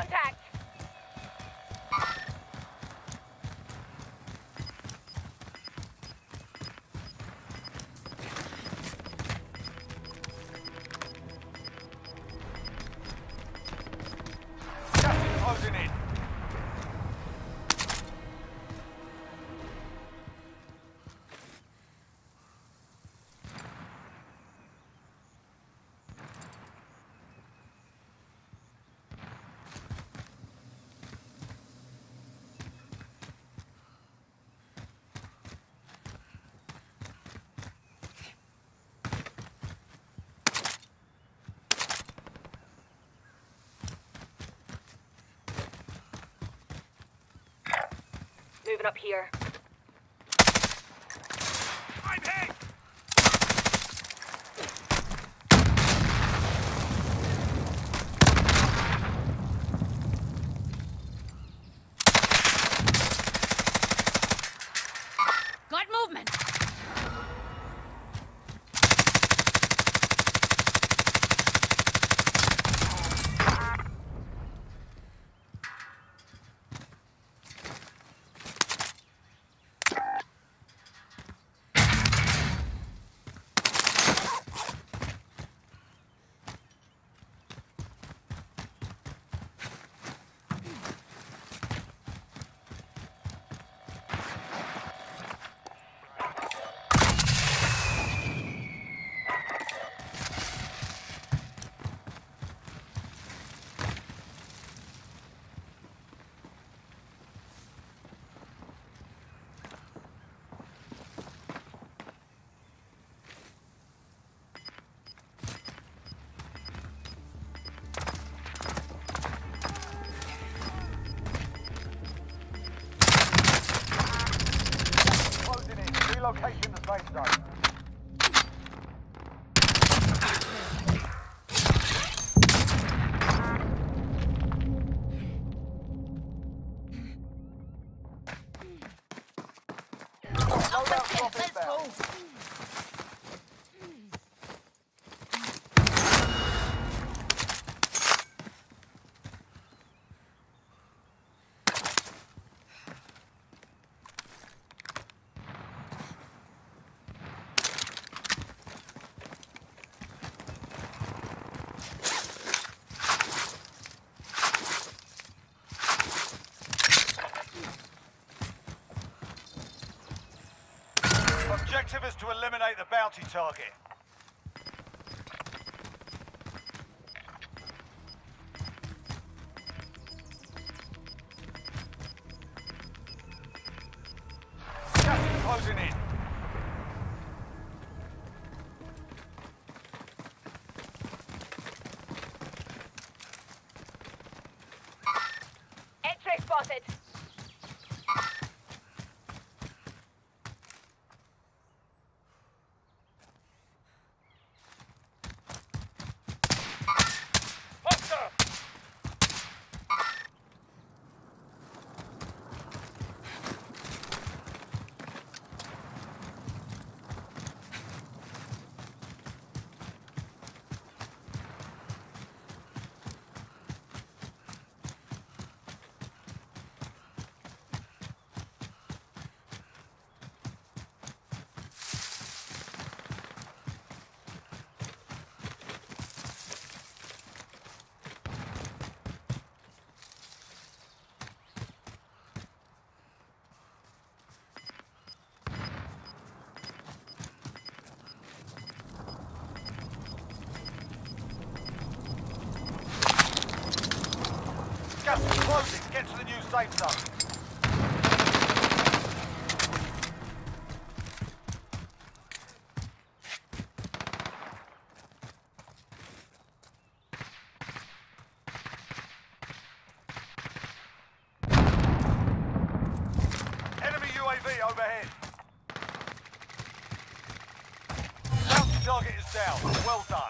contact. Moving up here. I'm hit! Relocating the safe zone. Let's go. Objective is to eliminate the bounty target. Gas closing in. Gas is closing. Get to the new safe zone. Enemy UAV overhead. Bounty target is down. Well done.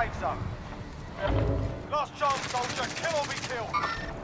safe zone. Last chance, soldier. Kill or be killed.